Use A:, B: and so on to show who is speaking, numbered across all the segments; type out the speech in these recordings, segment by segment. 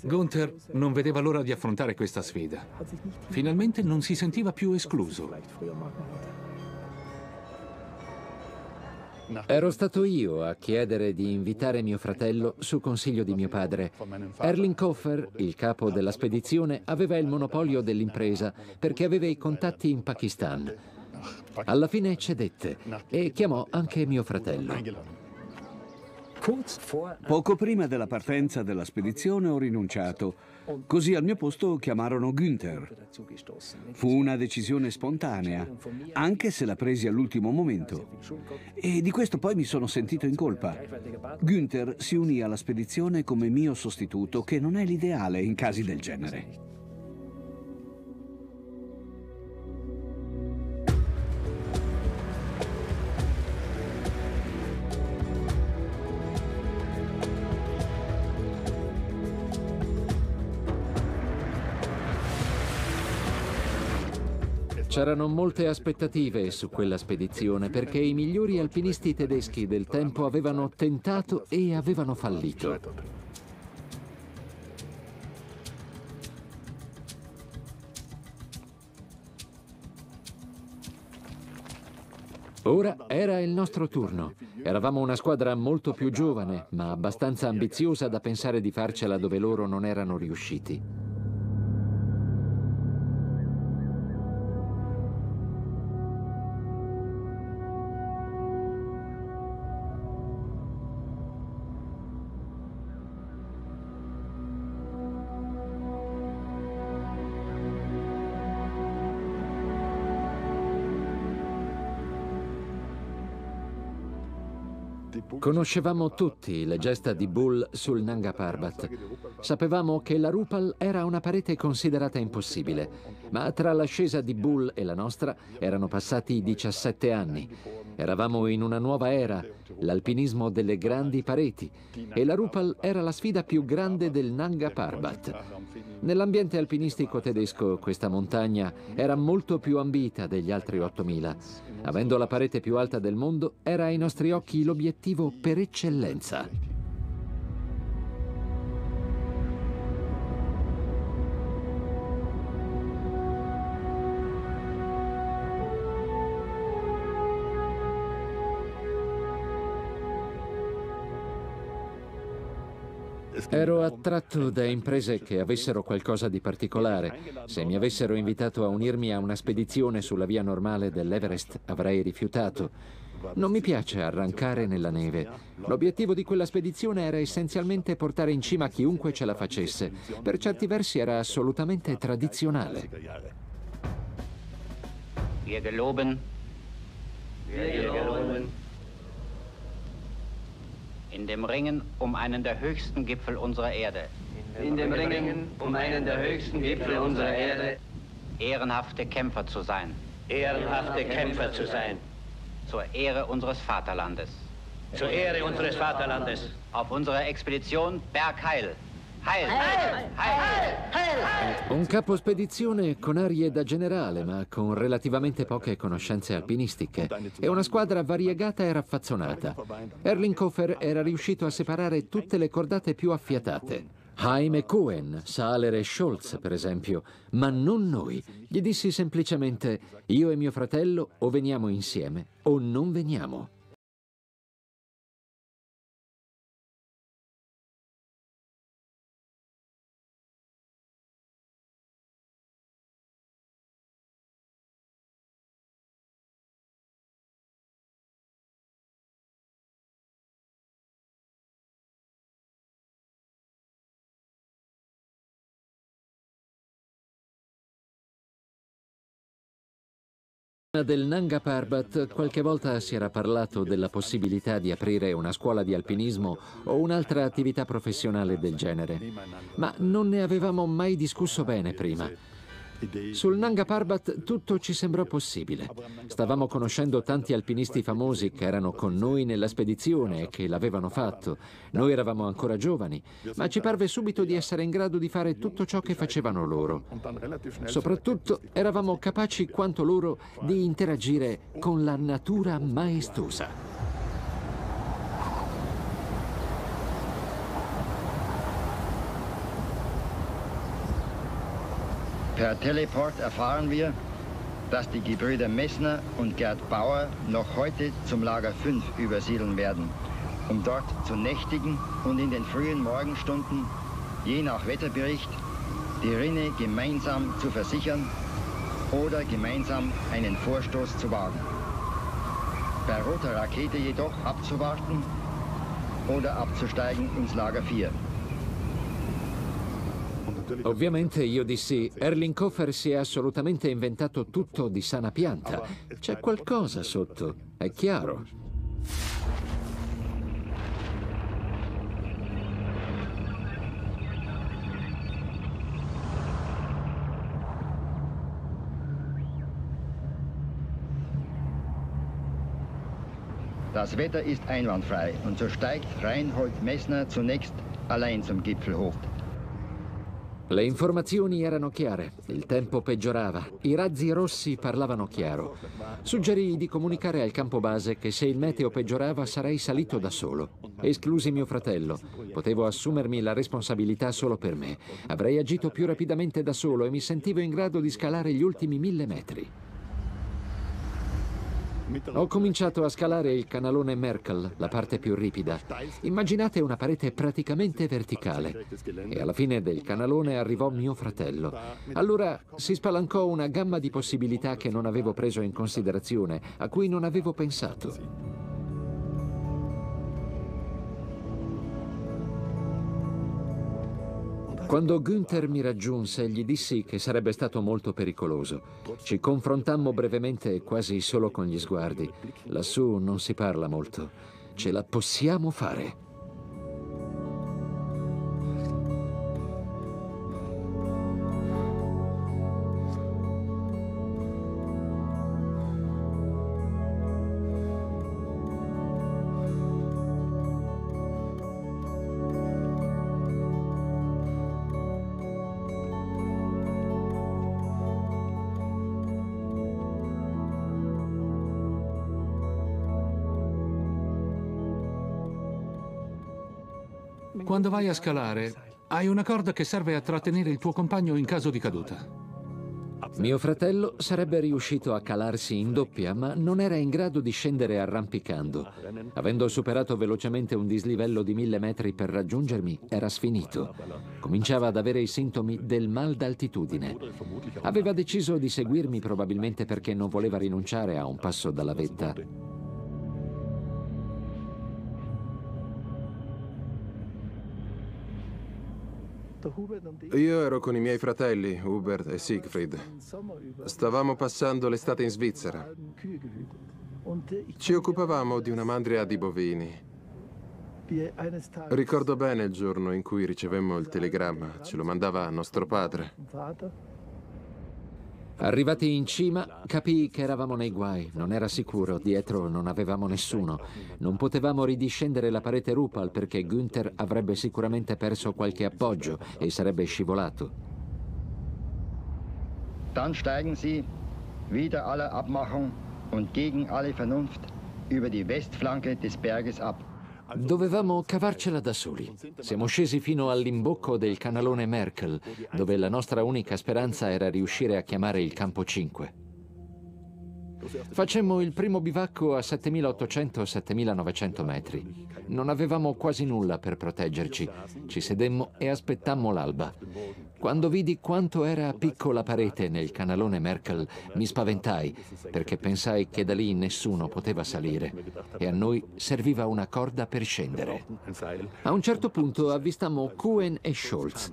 A: Gunther non vedeva l'ora di affrontare questa sfida. Finalmente non si sentiva più escluso.
B: Ero stato io a chiedere di invitare mio fratello su consiglio di mio padre. Erling Koffer, il capo della spedizione, aveva il monopolio dell'impresa perché aveva i contatti in Pakistan. Alla fine cedette e chiamò anche mio fratello.
C: Poco prima della partenza della spedizione ho rinunciato, così al mio posto chiamarono Günther. Fu una decisione spontanea, anche se la presi all'ultimo momento. E di questo poi mi sono sentito in colpa. Günther si unì alla spedizione come mio sostituto, che non è l'ideale in casi del genere.
B: C'erano molte aspettative su quella spedizione perché i migliori alpinisti tedeschi del tempo avevano tentato e avevano fallito. Ora era il nostro turno. Eravamo una squadra molto più giovane, ma abbastanza ambiziosa da pensare di farcela dove loro non erano riusciti. Conoscevamo tutti le gesta di Bull sul Nanga Parbat. Sapevamo che la Rupal era una parete considerata impossibile, ma tra l'ascesa di Bull e la nostra erano passati 17 anni. Eravamo in una nuova era, l'alpinismo delle grandi pareti, e la Rupal era la sfida più grande del Nanga Parbat. Nell'ambiente alpinistico tedesco questa montagna era molto più ambita degli altri 8000 Avendo la parete più alta del mondo, era ai nostri occhi l'obiettivo per eccellenza. Ero attratto da imprese che avessero qualcosa di particolare. Se mi avessero invitato a unirmi a una spedizione sulla via normale dell'Everest avrei rifiutato. Non mi piace arrancare nella neve. L'obiettivo di quella spedizione era essenzialmente portare in cima chiunque ce la facesse. Per certi versi era assolutamente tradizionale. Wir geloben. Wir geloben in dem Ringen um einen der höchsten Gipfel unserer Erde.
D: In dem Ringen um einen der höchsten Gipfel unserer Erde.
B: Ehrenhafte Kämpfer zu sein.
D: Ehrenhafte Kämpfer zu sein.
B: Zur Ehre unseres Vaterlandes.
D: Zur Ehre unseres Vaterlandes.
B: Auf unserer Expedition Bergheil. Un capo spedizione con arie da generale, ma con relativamente poche conoscenze alpinistiche, e una squadra variegata e raffazzonata. Erling Koffer era riuscito a separare tutte le cordate più affiatate. Jaime Cohen, Sahler e Scholz, per esempio, ma non noi. Gli dissi semplicemente: Io e mio fratello o veniamo insieme o non veniamo. Del Nanga Parbat qualche volta si era parlato della possibilità di aprire una scuola di alpinismo o un'altra attività professionale del genere, ma non ne avevamo mai discusso bene prima. Sul Nanga Parbat tutto ci sembrò possibile. Stavamo conoscendo tanti alpinisti famosi che erano con noi nella spedizione e che l'avevano fatto. Noi eravamo ancora giovani, ma ci parve subito di essere in grado di fare tutto ciò che facevano loro. Soprattutto eravamo capaci quanto loro di interagire con la natura maestosa.
E: Per Teleport erfahren wir, dass die Gebrüder Messner und Gerd Bauer noch heute zum Lager 5 übersiedeln werden, um dort zu nächtigen und in den frühen Morgenstunden, je nach Wetterbericht, die Rinne gemeinsam zu versichern oder gemeinsam einen Vorstoß zu wagen. Bei roter Rakete jedoch abzuwarten oder abzusteigen ins Lager 4.
B: Ovviamente io dissi, Erling Koffer si è assolutamente inventato tutto di sana pianta. C'è qualcosa sotto, è chiaro.
E: Das Wetter ist einwandfrei und so steigt Reinhold Messner zunächst allein zum Gipfel hoch.
B: Le informazioni erano chiare, il tempo peggiorava, i razzi rossi parlavano chiaro. Suggerii di comunicare al campo base che se il meteo peggiorava sarei salito da solo. Esclusi mio fratello. Potevo assumermi la responsabilità solo per me. Avrei agito più rapidamente da solo e mi sentivo in grado di scalare gli ultimi mille metri. Ho cominciato a scalare il canalone Merkel, la parte più ripida. Immaginate una parete praticamente verticale. E alla fine del canalone arrivò mio fratello. Allora si spalancò una gamma di possibilità che non avevo preso in considerazione, a cui non avevo pensato. Quando Günther mi raggiunse, gli dissi che sarebbe stato molto pericoloso. Ci confrontammo brevemente, quasi solo con gli sguardi. Lassù non si parla molto. Ce la possiamo fare.
A: Quando vai a scalare, hai una corda che serve a trattenere il tuo compagno in caso di caduta.
B: Mio fratello sarebbe riuscito a calarsi in doppia, ma non era in grado di scendere arrampicando. Avendo superato velocemente un dislivello di mille metri per raggiungermi, era sfinito. Cominciava ad avere i sintomi del mal d'altitudine. Aveva deciso di seguirmi probabilmente perché non voleva rinunciare a un passo dalla vetta.
F: Io ero con i miei fratelli, Hubert e Siegfried. Stavamo passando l'estate in Svizzera. Ci occupavamo di una mandria di bovini. Ricordo bene il giorno in cui ricevemmo il telegramma. Ce lo mandava nostro padre.
B: Arrivati in cima, capii che eravamo nei guai. Non era sicuro, dietro non avevamo nessuno. Non potevamo ridiscendere la parete Rupal perché Günther avrebbe sicuramente perso qualche appoggio e sarebbe scivolato.
E: Dann steigen sie, wieder aller Abmachung und gegen alle Vernunft, über die Westflanke des Berges ab.
B: Dovevamo cavarcela da soli. Siamo scesi fino all'imbocco del canalone Merkel, dove la nostra unica speranza era riuscire a chiamare il campo 5. Facemmo il primo bivacco a 7800-7900 metri. Non avevamo quasi nulla per proteggerci. Ci sedemmo e aspettammo l'alba. Quando vidi quanto era piccola la parete nel canalone Merkel, mi spaventai, perché pensai che da lì nessuno poteva salire e a noi serviva una corda per scendere. A un certo punto avvistammo Cohen e Scholz.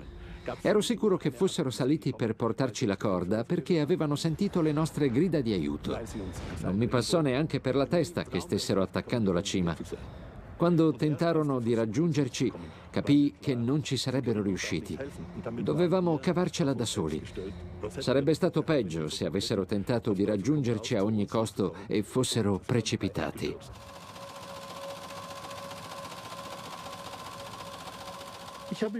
B: Ero sicuro che fossero saliti per portarci la corda perché avevano sentito le nostre grida di aiuto. Non mi passò neanche per la testa che stessero attaccando la cima. Quando tentarono di raggiungerci, capii che non ci sarebbero riusciti. Dovevamo cavarcela da soli. Sarebbe stato peggio se avessero tentato di raggiungerci a ogni costo e fossero precipitati.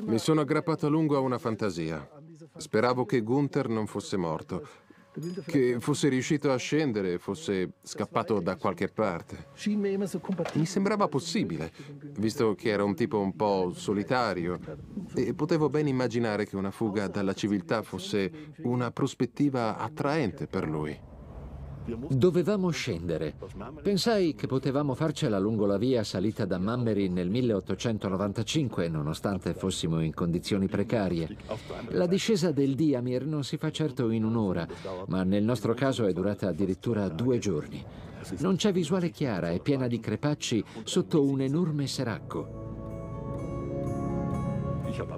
F: Mi sono aggrappato a lungo a una fantasia. Speravo che Gunther non fosse morto. Che fosse riuscito a scendere, fosse scappato da qualche parte. Mi sembrava possibile, visto che era un tipo un po' solitario e potevo ben immaginare che una fuga dalla civiltà fosse una prospettiva attraente per lui.
B: Dovevamo scendere. Pensai che potevamo farcela lungo la via salita da Mammeri nel 1895, nonostante fossimo in condizioni precarie. La discesa del Diamir non si fa certo in un'ora, ma nel nostro caso è durata addirittura due giorni. Non c'è visuale chiara e piena di crepacci sotto un enorme seracco.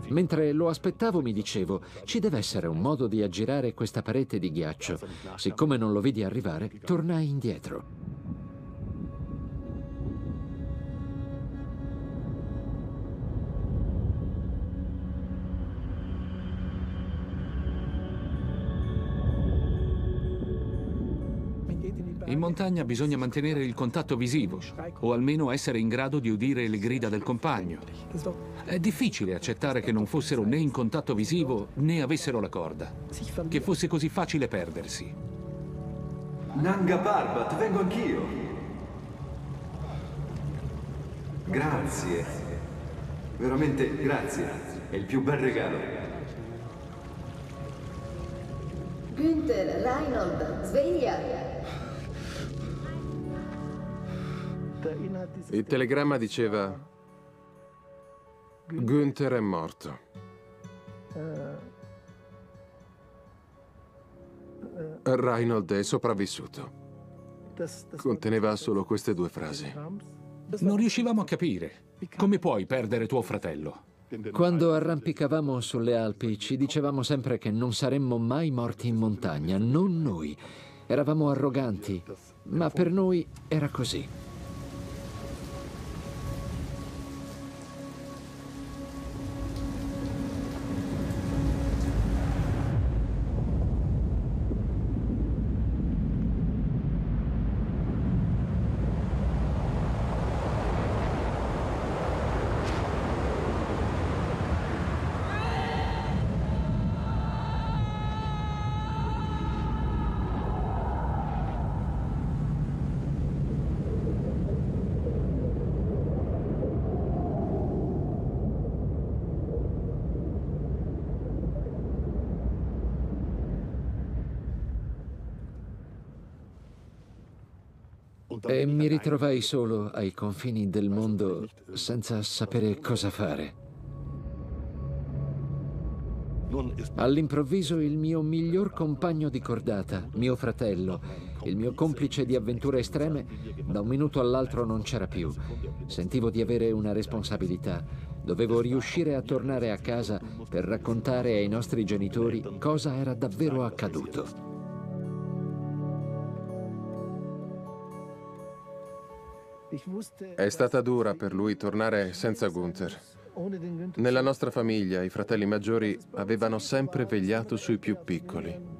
B: Mentre lo aspettavo mi dicevo, ci deve essere un modo di aggirare questa parete di ghiaccio. Siccome non lo vidi arrivare, tornai indietro.
A: In montagna bisogna mantenere il contatto visivo, o almeno essere in grado di udire le grida del compagno. È difficile accettare che non fossero né in contatto visivo né avessero la corda. Che fosse così facile perdersi.
G: Nanga Parbat, vengo anch'io. Grazie. Veramente grazie. È il più bel regalo.
H: Günther, Reinhold, sveglia!
F: Il telegramma diceva Günther è morto. Reinhold è sopravvissuto. Conteneva solo queste due frasi.
A: Non riuscivamo a capire. Come puoi perdere tuo fratello?
B: Quando arrampicavamo sulle Alpi ci dicevamo sempre che non saremmo mai morti in montagna, non noi. Eravamo arroganti, ma per noi era così. E mi ritrovai solo ai confini del mondo senza sapere cosa fare. All'improvviso il mio miglior compagno di cordata, mio fratello, il mio complice di avventure estreme, da un minuto all'altro non c'era più. Sentivo di avere una responsabilità. Dovevo riuscire a tornare a casa per raccontare ai nostri genitori cosa era davvero accaduto.
F: È stata dura per lui tornare senza Gunther. Nella nostra famiglia i fratelli maggiori avevano sempre vegliato sui più piccoli.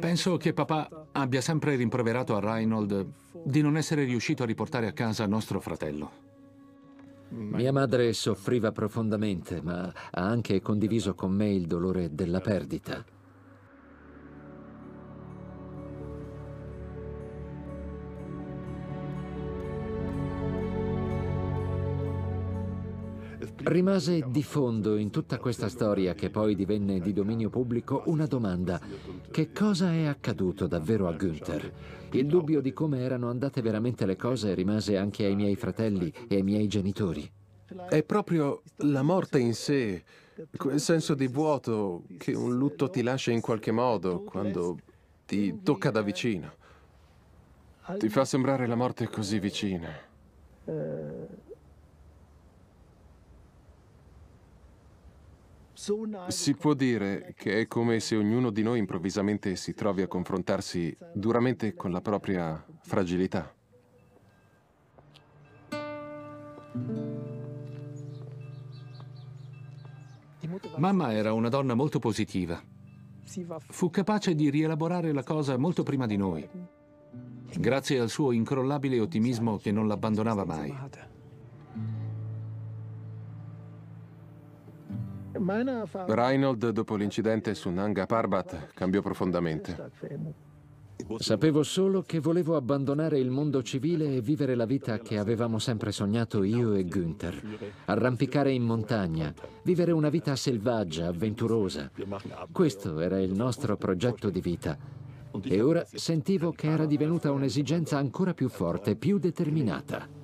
A: Penso che papà abbia sempre rimproverato a Reinhold di non essere riuscito a riportare a casa nostro fratello.
B: Mia madre soffriva profondamente, ma ha anche condiviso con me il dolore della perdita. Rimase di fondo in tutta questa storia che poi divenne di dominio pubblico una domanda. Che cosa è accaduto davvero a Günther? Il dubbio di come erano andate veramente le cose rimase anche ai miei fratelli e ai miei genitori.
F: È proprio la morte in sé, quel senso di vuoto che un lutto ti lascia in qualche modo quando ti tocca da vicino. Ti fa sembrare la morte così vicina. Si può dire che è come se ognuno di noi improvvisamente si trovi a confrontarsi duramente con la propria fragilità.
A: Mamma era una donna molto positiva. Fu capace di rielaborare la cosa molto prima di noi, grazie al suo incrollabile ottimismo che non l'abbandonava mai.
F: Reinhold, dopo l'incidente su Nanga Parbat, cambiò profondamente.
B: Sapevo solo che volevo abbandonare il mondo civile e vivere la vita che avevamo sempre sognato io e Günther. Arrampicare in montagna, vivere una vita selvaggia, avventurosa. Questo era il nostro progetto di vita. E ora sentivo che era divenuta un'esigenza ancora più forte, più determinata.